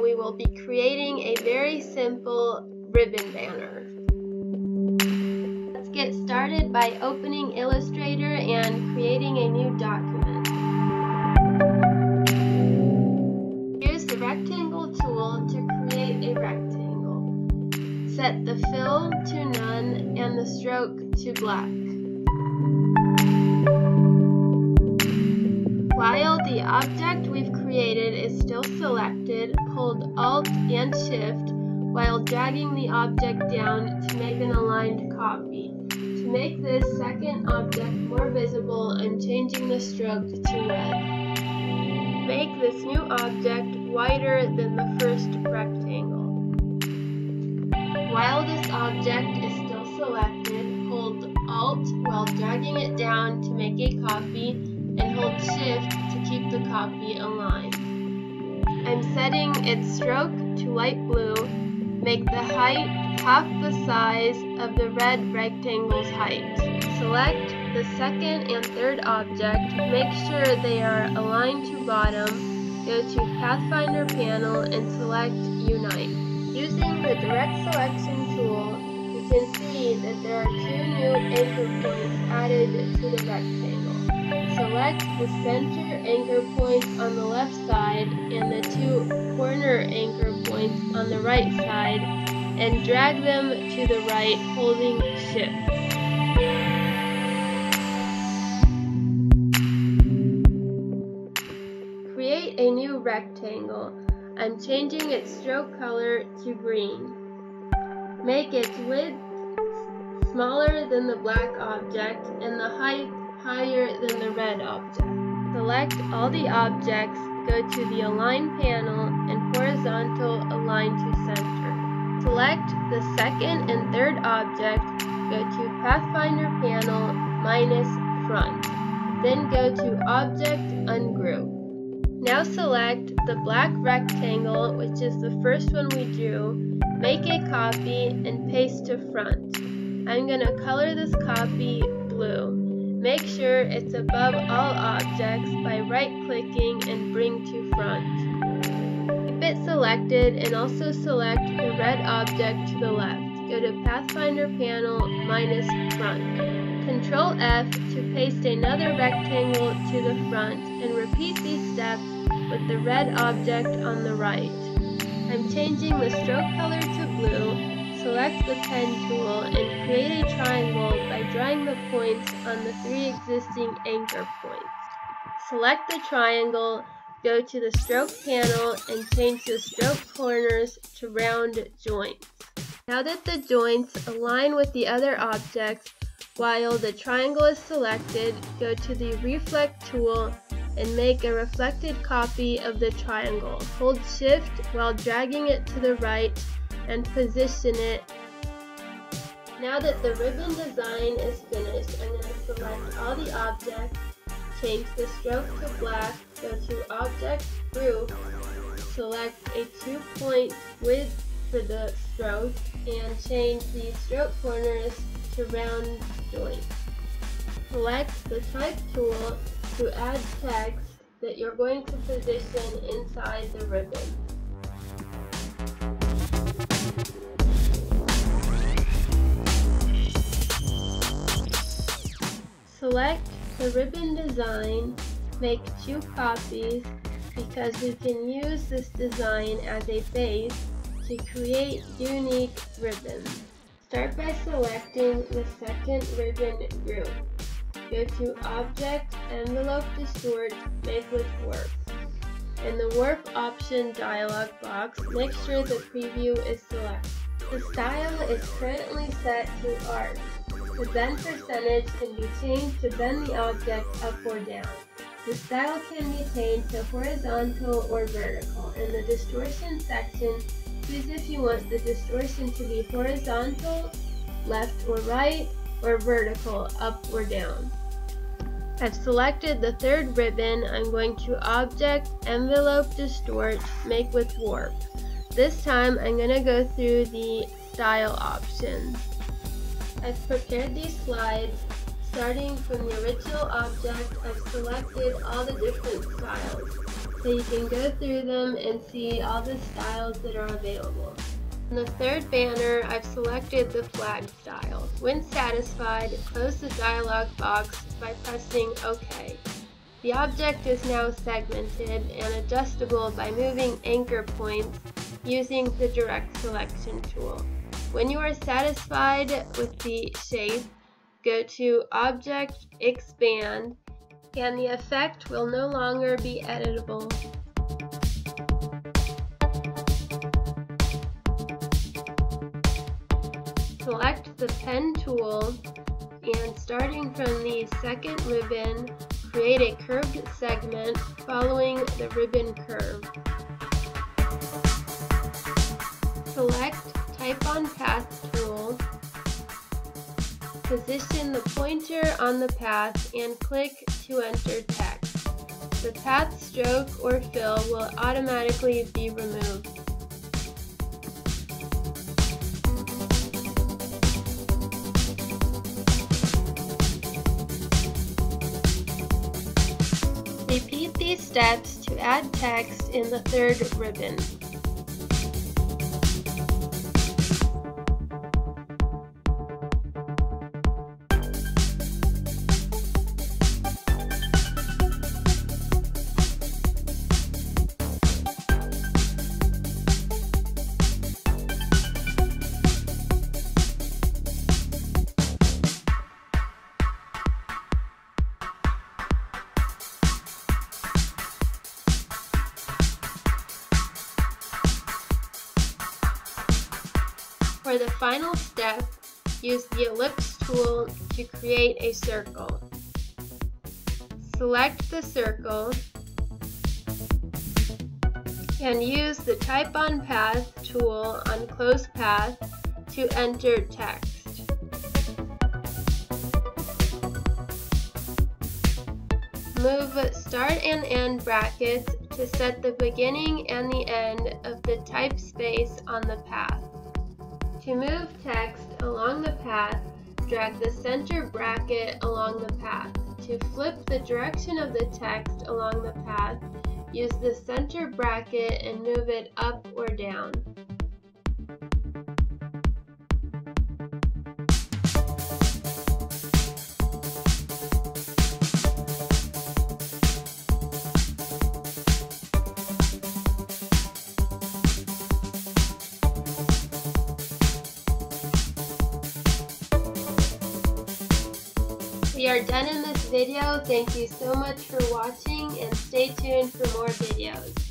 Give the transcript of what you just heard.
we will be creating a very simple ribbon banner. Let's get started by opening Illustrator and creating a new document. Use the rectangle tool to create a rectangle. Set the fill to none and the stroke to black. The object we've created is still selected, hold Alt and Shift while dragging the object down to make an aligned copy. To make this second object more visible, I'm changing the stroke to red. Make this new object wider than the first rectangle. While this object is still selected, hold Alt while dragging it down to make a copy and hold shift the copy aligned. I'm setting its stroke to light blue, make the height half the size of the red rectangle's height. Select the second and third object, make sure they are aligned to bottom, go to Pathfinder panel and select Unite. Using the direct selection tool, you can see that there are two new anchor points added to the rectangle. Select the center anchor points on the left side and the two corner anchor points on the right side and drag them to the right holding shift. Create a new rectangle. I'm changing its stroke color to green. Make its width smaller than the black object and the height higher than the red object. Select all the objects, go to the Align panel, and Horizontal Align to Center. Select the second and third object, go to Pathfinder panel, minus Front. Then go to Object Ungroup. Now select the black rectangle, which is the first one we drew, make a copy, and paste to front. I'm going to color this copy blue. Make sure it's above all objects by right-clicking and bring to front. Keep it selected and also select the red object to the left. Go to Pathfinder panel minus front. Control F to paste another rectangle to the front and repeat these steps with the red object on the right. I'm changing the stroke color to blue select the pen tool and create a triangle by drawing the points on the three existing anchor points. Select the triangle, go to the stroke panel and change the stroke corners to round joints. Now that the joints align with the other objects, while the triangle is selected, go to the reflect tool and make a reflected copy of the triangle. Hold shift while dragging it to the right and position it. Now that the ribbon design is finished, I'm going to select all the objects, change the stroke to black, go to Object Group, select a two-point width for the stroke, and change the stroke corners to round joints. Select the Type tool to add text that you're going to position inside the ribbon. Select the ribbon design, make two copies because we can use this design as a base to create unique ribbons. Start by selecting the second ribbon group. Go to Object, Envelope Distort, Make with Warp. In the Warp option dialog box, make sure the preview is selected. The style is currently set to Arc. The bend percentage can be changed to bend the object up or down. The style can be changed to horizontal or vertical. In the distortion section, choose if you want the distortion to be horizontal, left or right, or vertical, up or down. I've selected the third ribbon. I'm going to Object, Envelope Distort, Make with Warp. This time I'm going to go through the Style options. I've prepared these slides. Starting from the original object, I've selected all the different styles. so you can go through them and see all the styles that are available. In the third banner, I've selected the flag style. When satisfied, close the dialog box by pressing OK. The object is now segmented and adjustable by moving anchor points using the direct selection tool. When you are satisfied with the shape, go to Object, Expand, and the effect will no longer be editable. Select the Pen tool and starting from the second ribbon, create a curved segment following the ribbon curve. Select Type on Path tool, position the pointer on the path and click to enter text. The path stroke or fill will automatically be removed. Repeat these steps to add text in the third ribbon. For the final step, use the ellipse tool to create a circle. Select the circle and use the Type on Path tool on Close Path to enter text. Move start and end brackets to set the beginning and the end of the type space on the path. To move text along the path, drag the center bracket along the path. To flip the direction of the text along the path, use the center bracket and move it up or down. We are done in this video. Thank you so much for watching and stay tuned for more videos.